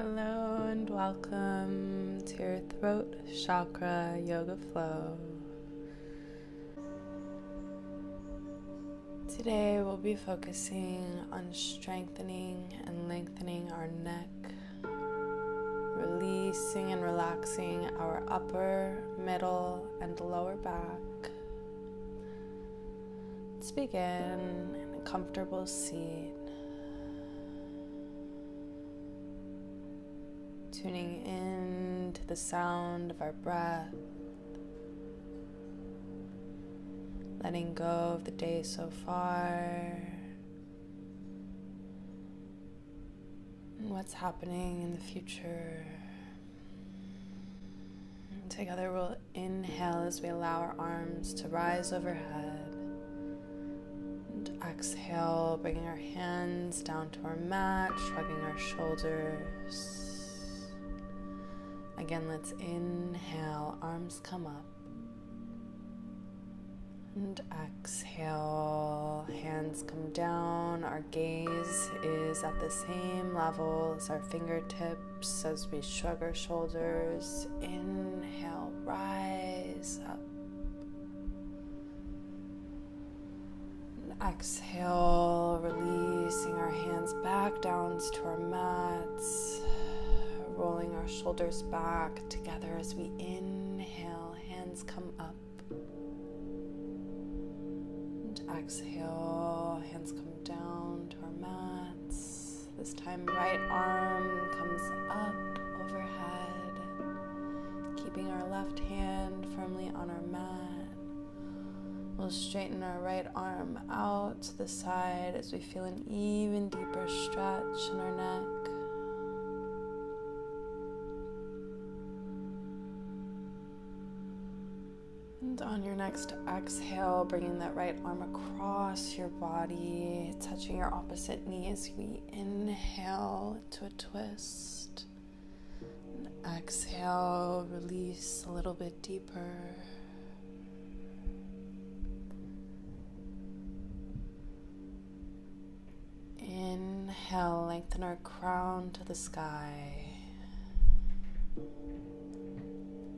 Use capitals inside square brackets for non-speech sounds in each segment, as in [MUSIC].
Hello and welcome to your throat chakra yoga flow. Today we'll be focusing on strengthening and lengthening our neck, releasing and relaxing our upper, middle, and lower back. Let's begin in a comfortable seat. Tuning in to the sound of our breath, letting go of the day so far, and what's happening in the future. And together we'll inhale as we allow our arms to rise overhead. And exhale, bringing our hands down to our mat, shrugging our shoulders. Again, let's inhale, arms come up. And exhale, hands come down. Our gaze is at the same level as our fingertips as we shrug our shoulders. Inhale, rise up. Exhale, releasing our hands back down to our mats rolling our shoulders back together as we inhale, hands come up. And exhale, hands come down to our mats. This time, right arm comes up overhead, keeping our left hand firmly on our mat. We'll straighten our right arm out to the side as we feel an even deeper stretch in our neck. On your next exhale, bringing that right arm across your body, touching your opposite knee as we inhale into a twist. And exhale, release a little bit deeper. Inhale, lengthen our crown to the sky.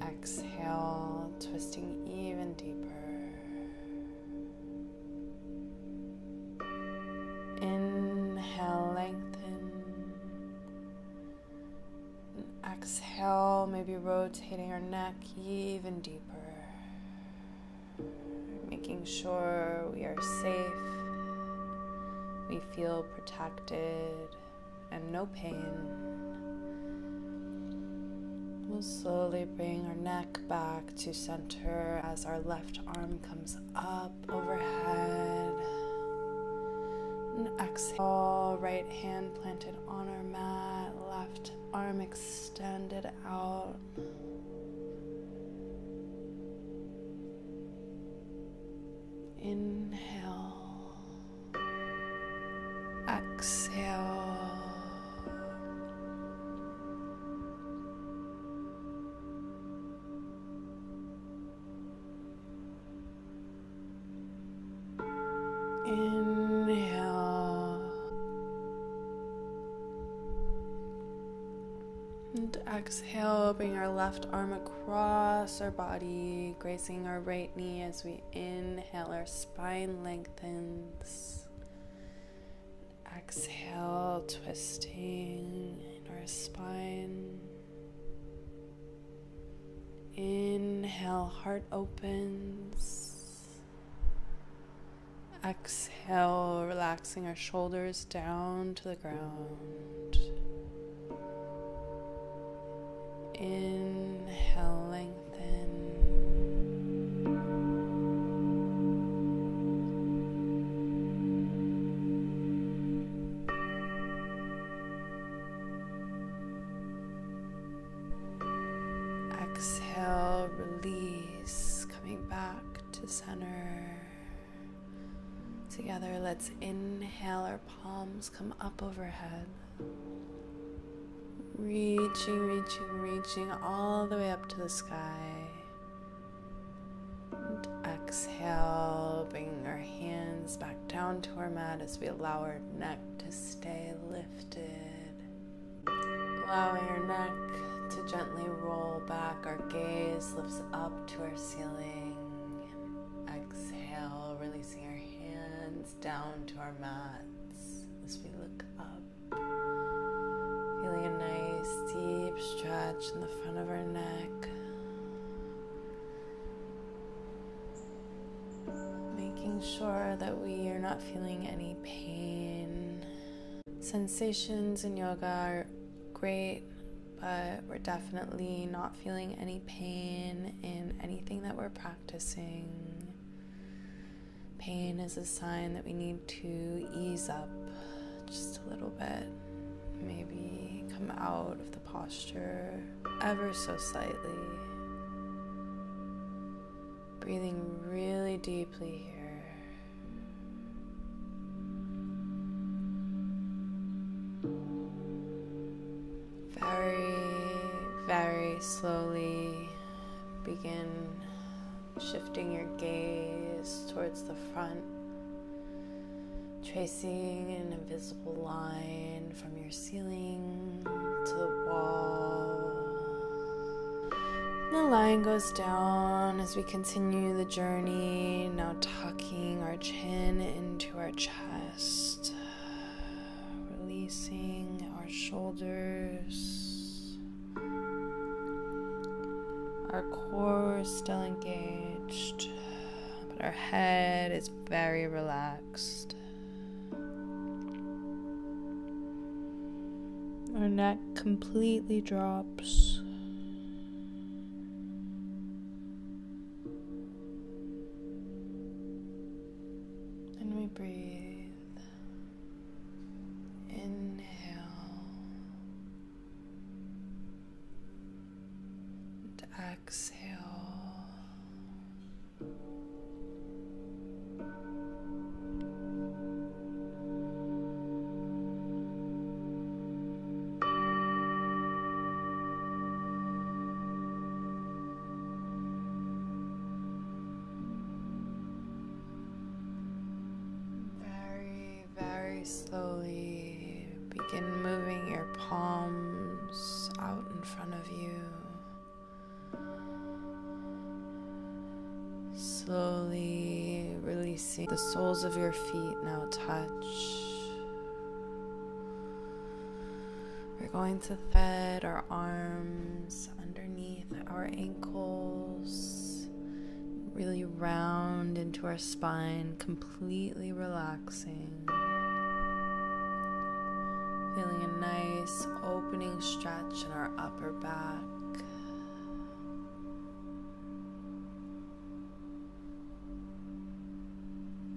Exhale, twisting even deeper. Inhale, lengthen. exhale, maybe rotating our neck even deeper. Making sure we are safe, we feel protected, and no pain. We'll slowly bring our neck back to center as our left arm comes up overhead. And exhale, right hand planted on our mat, left arm extended out. Inhale, exhale, bring our left arm across our body, grazing our right knee as we inhale, our spine lengthens. Exhale, twisting in our spine. Inhale, heart opens. Exhale, relaxing our shoulders down to the ground. Inhale, lengthen. Exhale, release, coming back to center. Together, let's inhale, our palms come up overhead. Reaching, reaching, reaching all the way up to the sky. And exhale, bringing our hands back down to our mat as we allow our neck to stay lifted. Allowing our neck to gently roll back, our gaze lifts up to our ceiling. Exhale, releasing our hands down to our mats as we look up. Feeling a nice deep stretch in the front of our neck. Making sure that we are not feeling any pain. Sensations in yoga are great, but we're definitely not feeling any pain in anything that we're practicing. Pain is a sign that we need to ease up just a little bit. Maybe come out of the posture ever so slightly. Breathing really deeply here. Very, very slowly begin shifting your gaze towards the front, tracing an invisible line from your ceiling to the wall. The line goes down as we continue the journey, now tucking our chin into our chest, releasing our shoulders. Our core is still engaged, but our head is very relaxed. Our neck completely drops. Slowly begin moving your palms out in front of you. Slowly releasing the soles of your feet now touch. We're going to thread our arms underneath our ankles, really round into our spine, completely relaxing. Nice opening stretch in our upper back.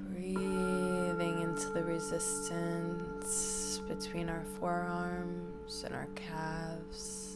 Breathing into the resistance between our forearms and our calves.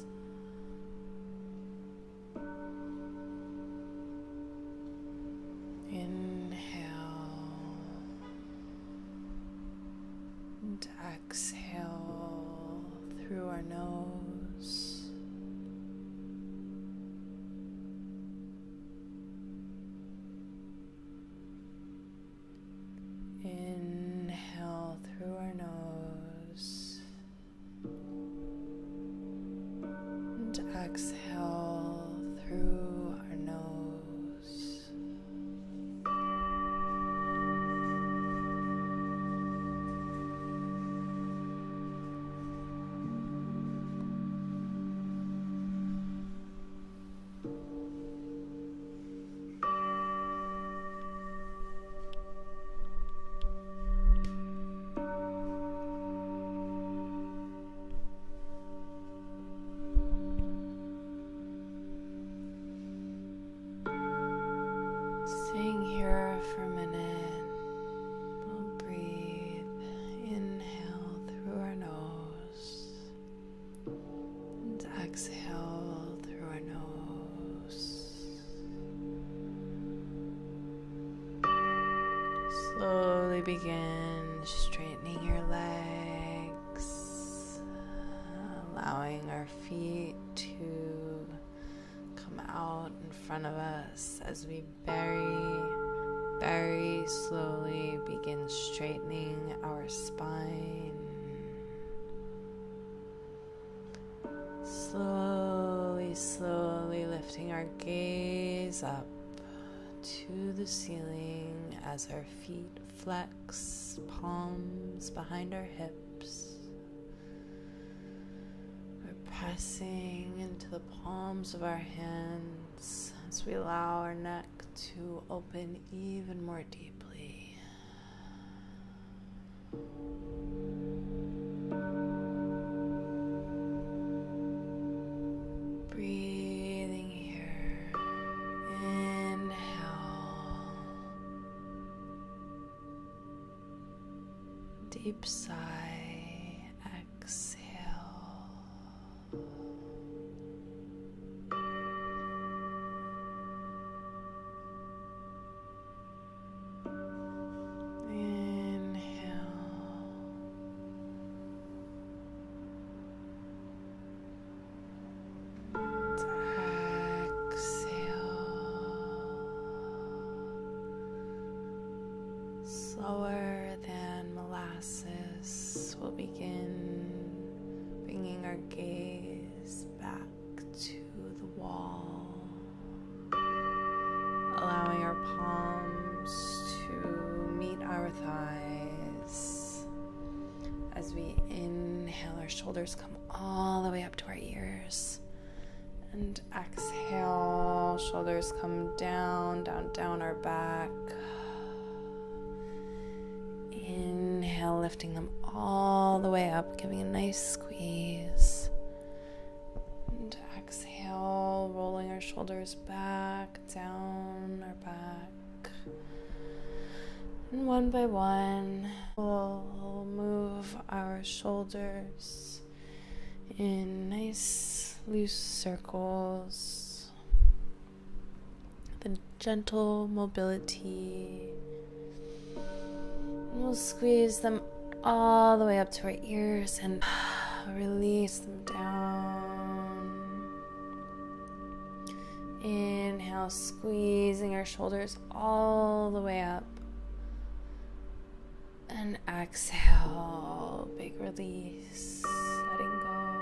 Up to the ceiling as our feet flex, palms behind our hips. We're pressing into the palms of our hands as we allow our neck to open even more deeply. As we inhale, our shoulders come all the way up to our ears. And exhale, shoulders come down, down, down our back. Inhale, lifting them all the way up, giving a nice squeeze. And exhale, rolling our shoulders back, down our back. And one by one, we'll move our shoulders in nice loose circles. The gentle mobility. And we'll squeeze them all the way up to our ears and [SIGHS] release them down. Inhale, squeezing our shoulders all the way up. And exhale, big release, letting go.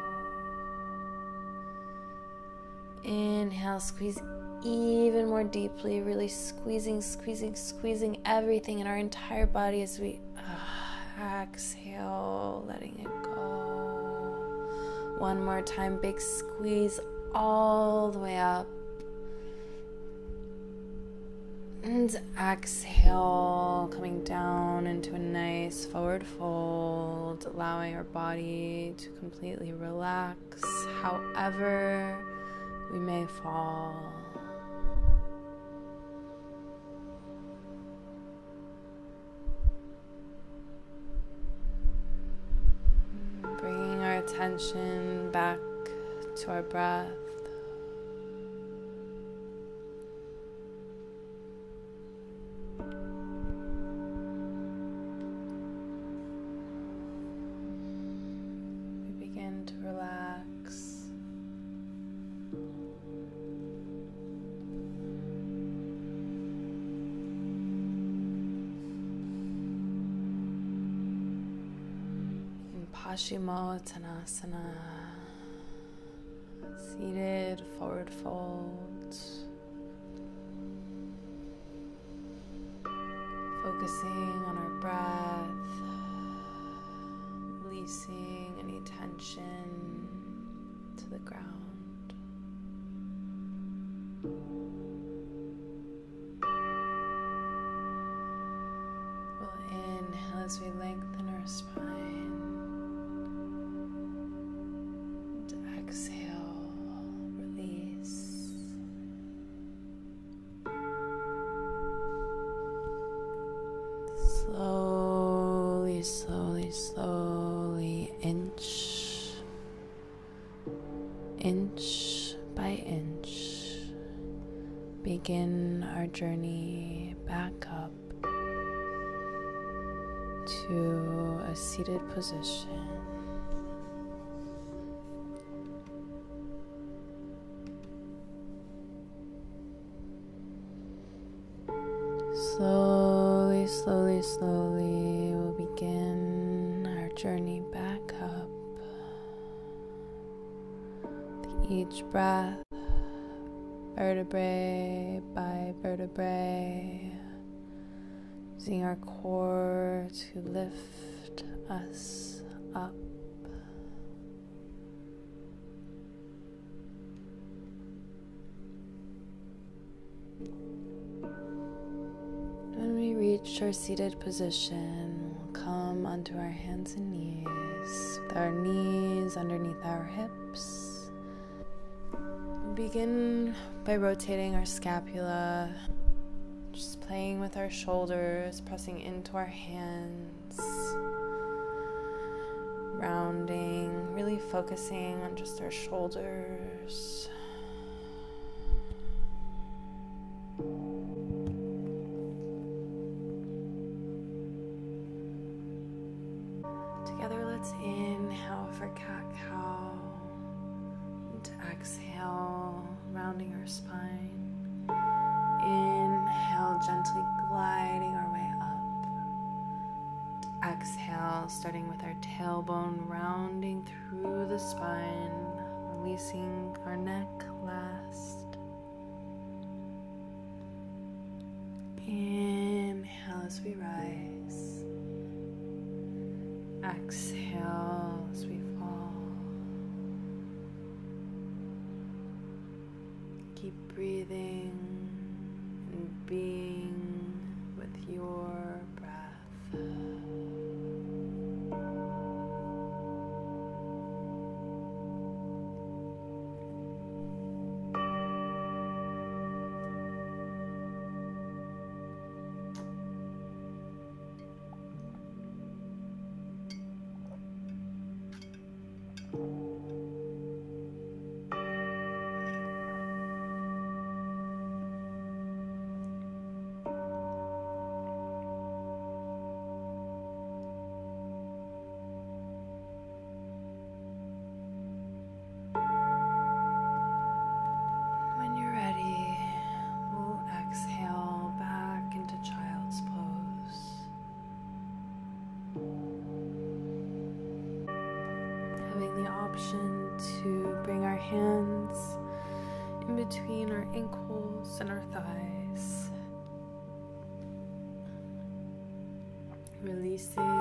Inhale, squeeze even more deeply, really squeezing, squeezing, squeezing everything in our entire body as we uh, exhale, letting it go. One more time, big squeeze all the way up. And exhale, coming down into a nice forward fold, allowing our body to completely relax however we may fall. Bringing our attention back to our breath. In Paschimottanasana, seated forward fold, focusing on our breath, releasing any tension to the ground. Journey back up to a seated position. Slowly, slowly, slowly, we'll begin our journey back up. Each breath, vertebrae by vertebrae, using our core to lift us up. When we reach our seated position, we'll come onto our hands and knees with our knees underneath our hips. Begin by rotating our scapula, just playing with our shoulders, pressing into our hands, rounding, really focusing on just our shoulders. Starting with our tailbone, rounding through the spine, releasing our neck last. Inhale as we rise. Exhale as we fall. Keep breathing Releasing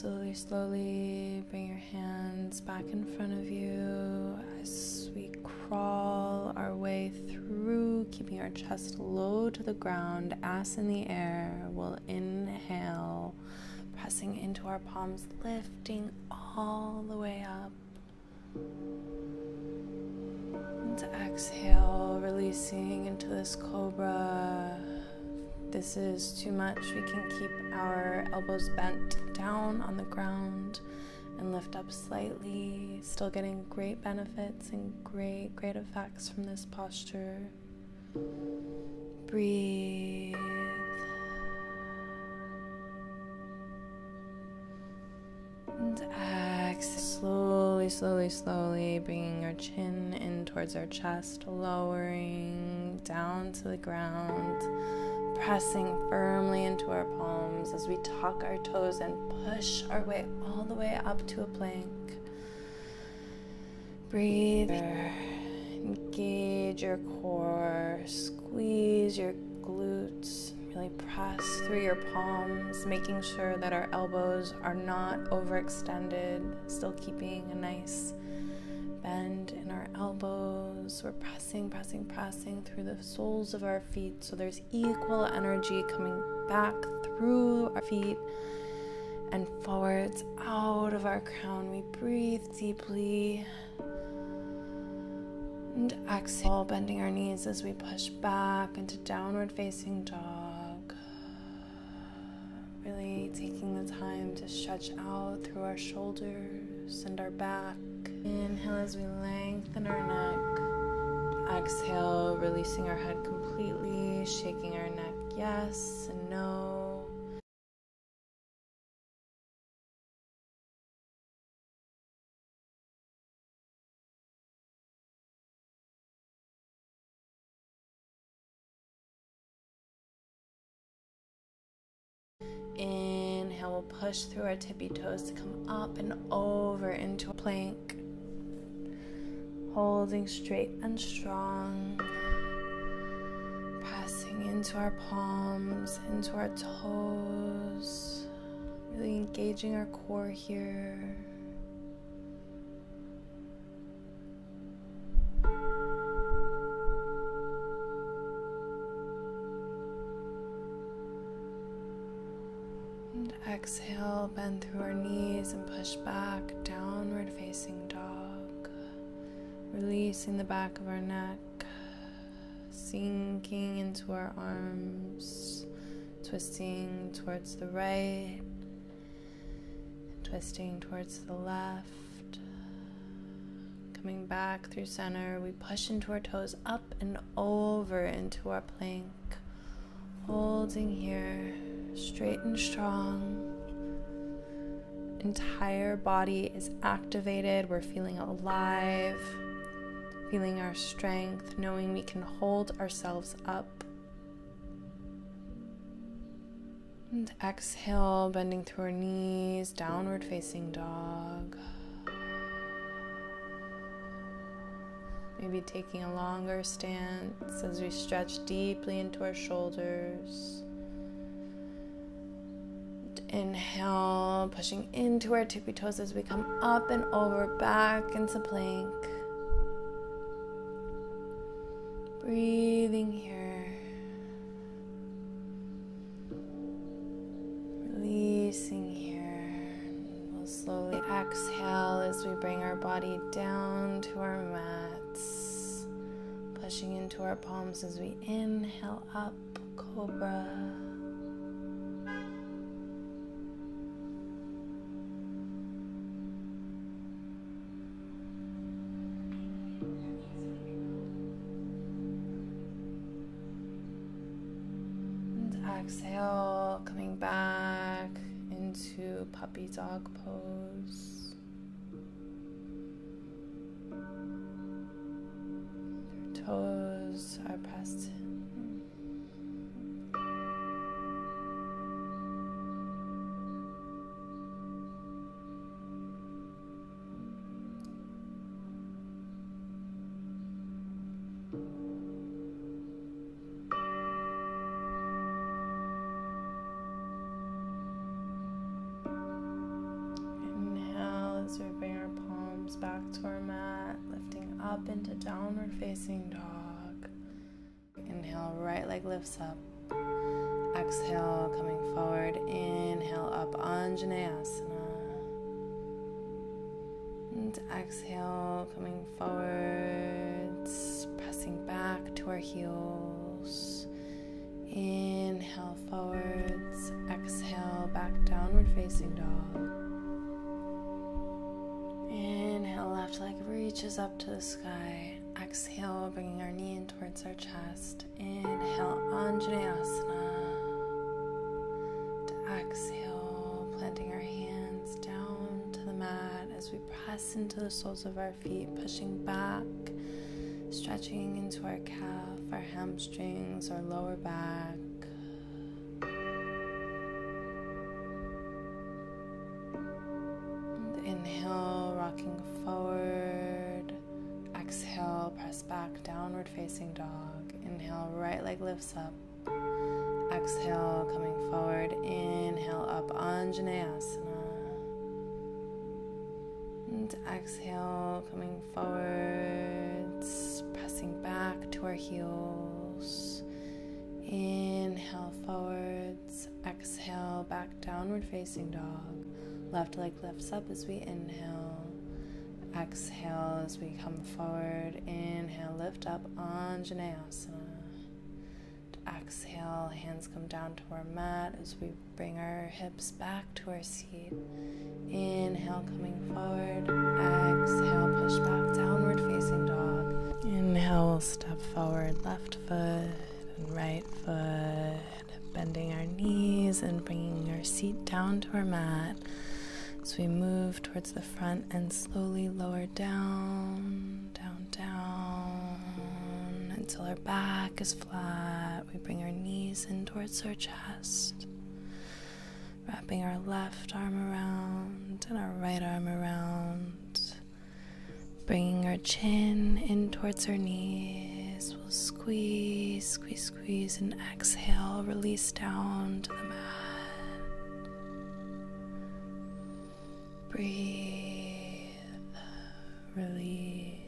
Slowly, slowly, bring your hands back in front of you as we crawl our way through, keeping our chest low to the ground, ass in the air. We'll inhale, pressing into our palms, lifting all the way up. And to exhale, releasing into this cobra this is too much, we can keep our elbows bent down on the ground and lift up slightly. Still getting great benefits and great, great effects from this posture. Breathe. And exhale. Slowly, slowly, slowly bringing our chin in towards our chest, lowering down to the ground pressing firmly into our palms as we tuck our toes and push our way all the way up to a plank. Breathe. Engage your core. Squeeze your glutes. Really press through your palms, making sure that our elbows are not overextended, still keeping a nice bend in our elbows. We're pressing, pressing, pressing through the soles of our feet so there's equal energy coming back through our feet and forwards out of our crown. We breathe deeply and exhale, bending our knees as we push back into downward facing dog. Really taking the time to stretch out through our shoulders and our back. Inhale as we lengthen our neck. Exhale, releasing our head completely, shaking our neck yes and no. Inhale, we'll push through our tippy toes to come up and over into a plank. Holding straight and strong. Pressing into our palms, into our toes. Really engaging our core here. And exhale, bend through our knees and push back, downward facing dog. Releasing the back of our neck, sinking into our arms, twisting towards the right, twisting towards the left. Coming back through center, we push into our toes up and over into our plank. Holding here, straight and strong. Entire body is activated. We're feeling alive, feeling our strength, knowing we can hold ourselves up. And exhale, bending through our knees, downward facing dog. Maybe taking a longer stance as we stretch deeply into our shoulders. Inhale, pushing into our tippy toes as we come up and over, back into plank. Breathing here. Releasing here. We'll slowly exhale as we bring our body down to our mats. Pushing into our palms as we inhale up, cobra. Exhale, coming back into puppy dog pose. Back to our mat, lifting up into downward facing dog. Inhale, right leg lifts up. Exhale, coming forward. Inhale, up, Anjaneyasana. And exhale, coming forwards, pressing back to our heels. Inhale forwards, exhale back downward facing dog. Left leg reaches up to the sky. Exhale, bringing our knee in towards our chest. Inhale, Anjaneyasana. To exhale, planting our hands down to the mat as we press into the soles of our feet, pushing back, stretching into our calf, our hamstrings, our lower back. Forward. Exhale, press back, downward facing dog. Inhale, right leg lifts up. Exhale, coming forward. Inhale, up, Anjaneyasana. And exhale, coming forwards, pressing back to our heels. Inhale forwards, exhale back downward facing dog. Left leg lifts up as we inhale. Exhale as we come forward. Inhale, lift up, Anjaneyasana. Exhale, hands come down to our mat as we bring our hips back to our seat. Inhale, coming forward. Exhale, push back, downward facing dog. Inhale we'll step forward, left foot and right foot, bending our knees and bringing our seat down to our mat. As we move towards the front and slowly lower down, down, down until our back is flat. We bring our knees in towards our chest, wrapping our left arm around and our right arm around, bringing our chin in towards our knees. We'll squeeze, squeeze, squeeze, and exhale, release down to the mat. Breathe, release,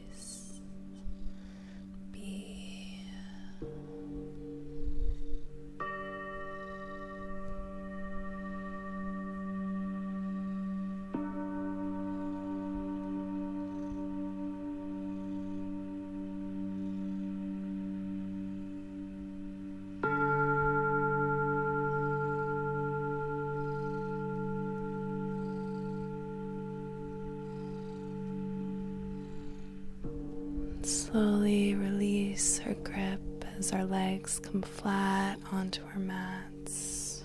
flat onto our mats.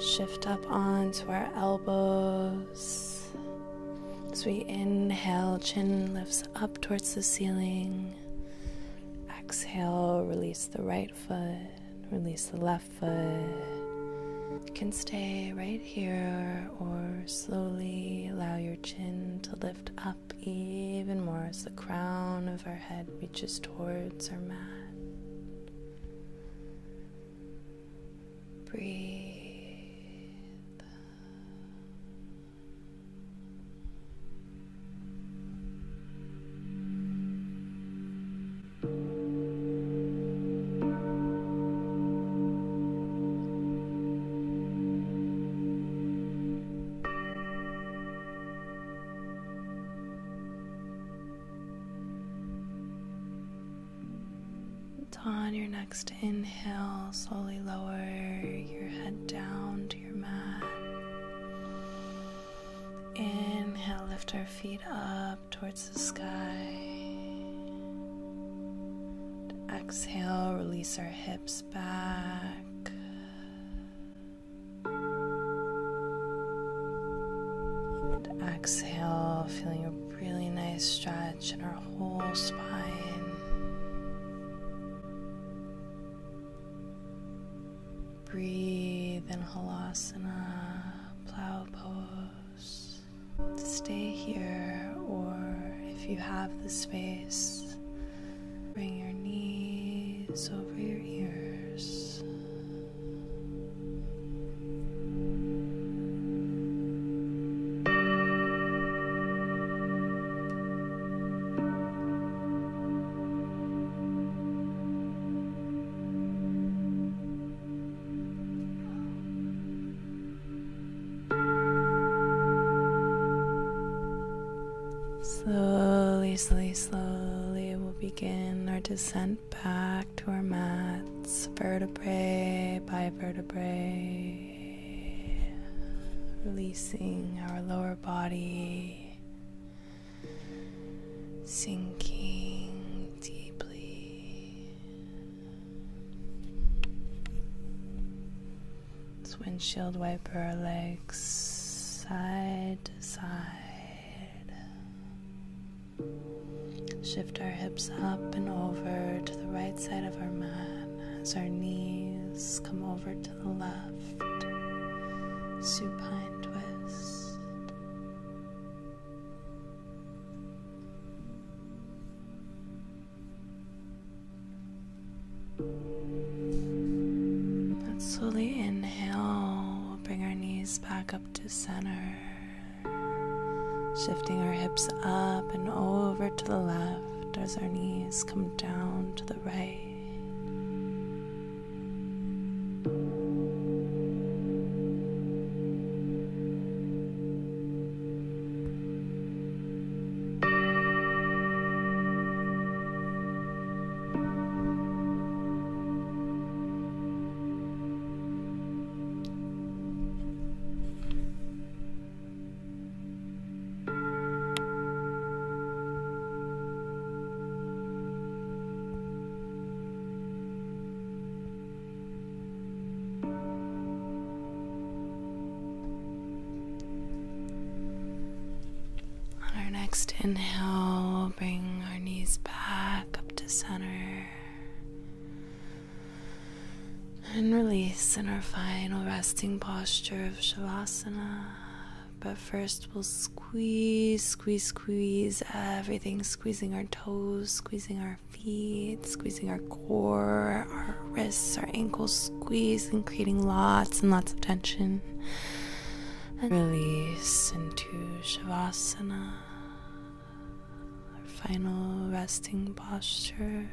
Shift up onto our elbows. As we inhale, chin lifts up towards the ceiling. Exhale, release the right foot, release the left foot. You can stay right here or slowly allow your chin to lift up even more as the crown of our head reaches towards our mat. Breathe. On your next inhale, slowly feet up towards the sky. Exhale, release our hips back. And exhale, feeling a really nice stretch in our whole spine. Breathe in Halasana, plow pose. Stay here, if you have the space, bring your knees over your ears. Descent back to our mats, vertebrae by vertebrae, releasing our lower body, sinking deeply. Let's windshield wiper our legs side to side. Shift our hips up and over to the right side of our mat as our knees come over to the left. Supine twist. Let's slowly inhale. We'll bring our knees back up to center. Shifting hips up and over to the left as our knees come down to the right. Next inhale, bring our knees back up to center. And release in our final resting posture of Shavasana. But first, we'll squeeze, squeeze, squeeze everything, squeezing our toes, squeezing our feet, squeezing our core, our wrists, our ankles, squeezing, creating lots and lots of tension. And release into Shavasana, final resting posture.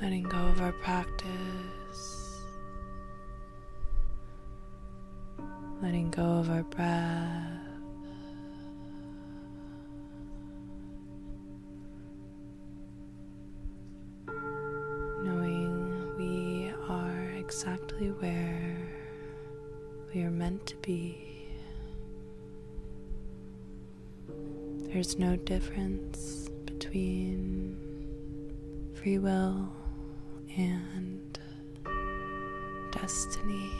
Letting go of our practice, letting go of our breath. Knowing we are exactly where we are meant to be. There's no difference between free will and destiny.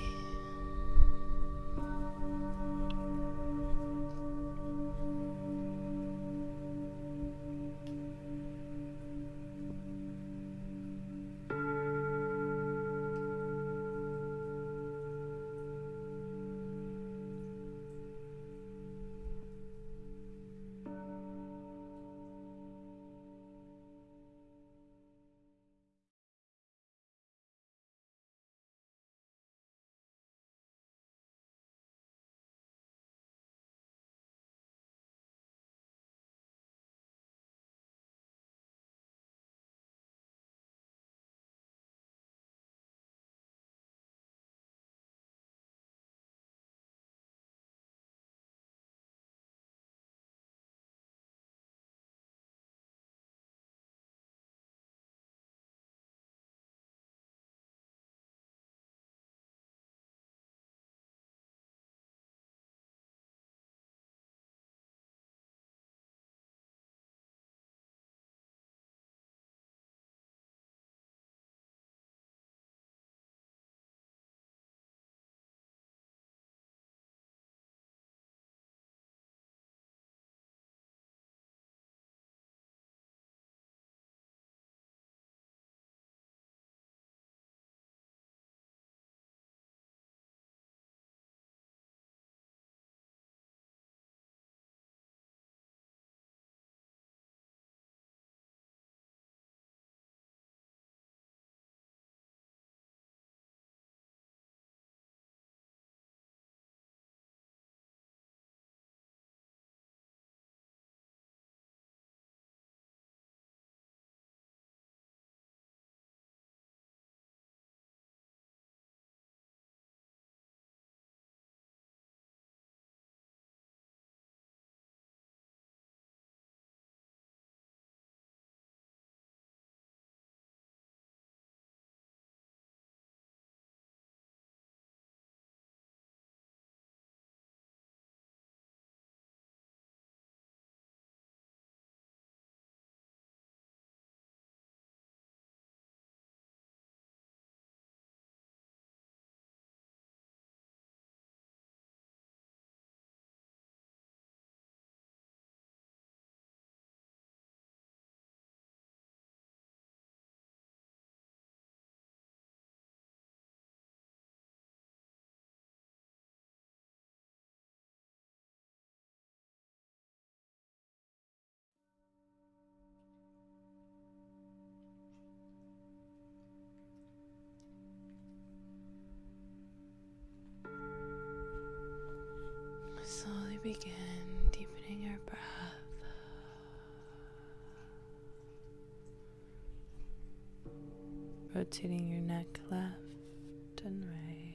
Rotating your neck left and right.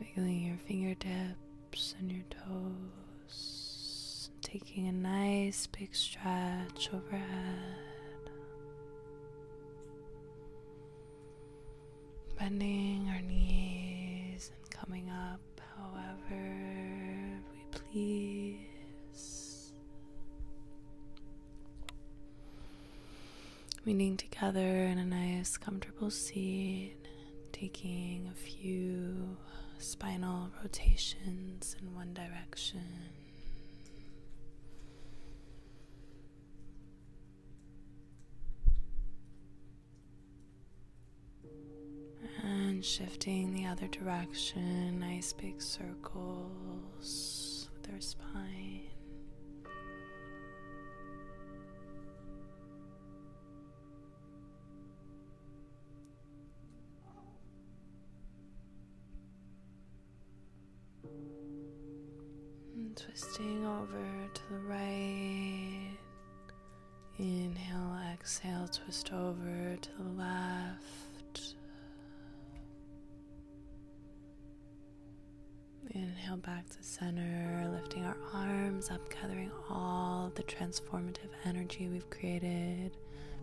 Wiggling your fingertips and your toes. Taking a nice big stretch overhead. Taking a few spinal rotations in one direction. And shifting the other direction, nice big circles with our spine. Twisting over to the right. Inhale, exhale, twist over to the left. Inhale back to center, lifting our arms up, gathering all the transformative energy we've created,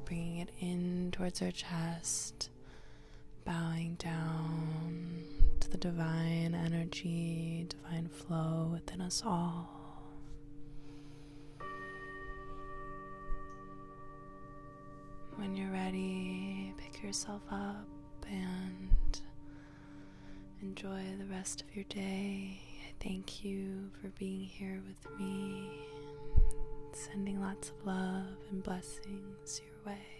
bringing it in towards our chest, bowing down to the divine energy, divine flow within us all. When you're ready, pick yourself up and enjoy the rest of your day. I thank you for being here with me, sending lots of love and blessings your way.